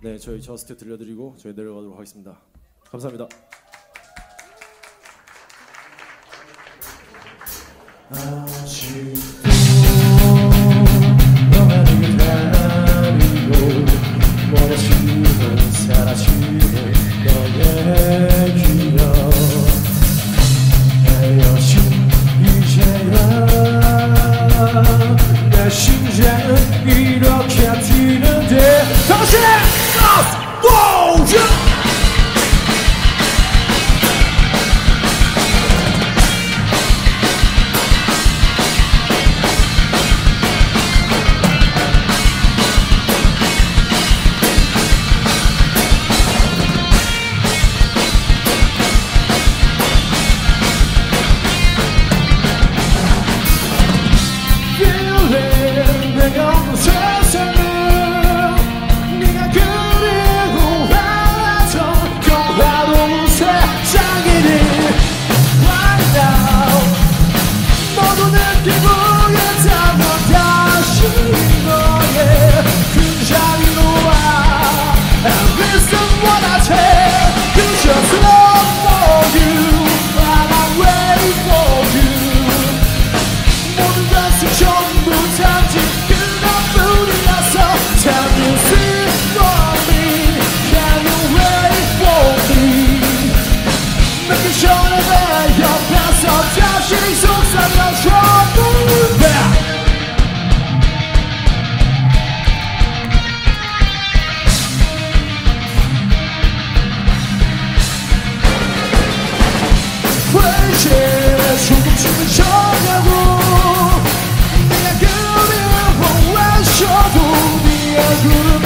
네, 저희 저스트 들려드리고 저희 내려가도록 하겠습니다. 감사합니다. 아침. good.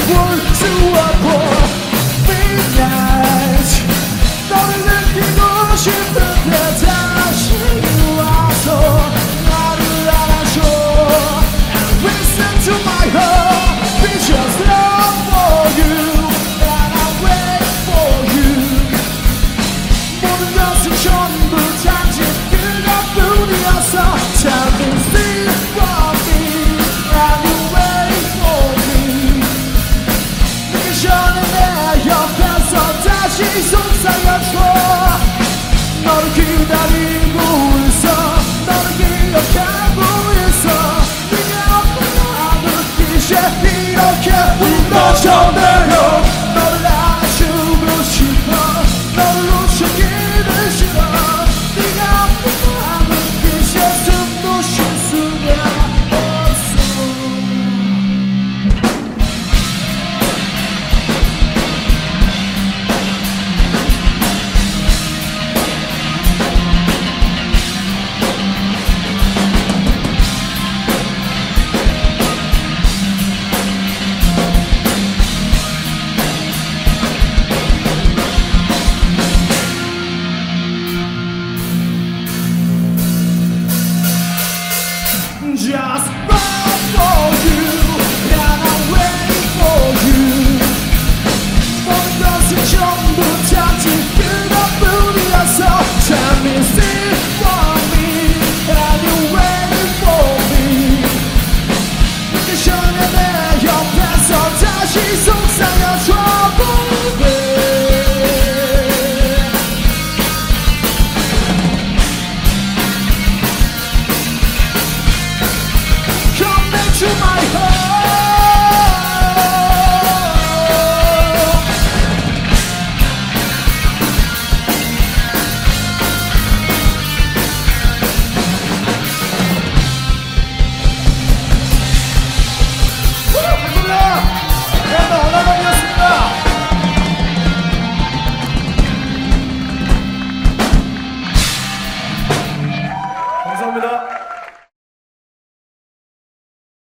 다시 속삭여줘. 널 기다리고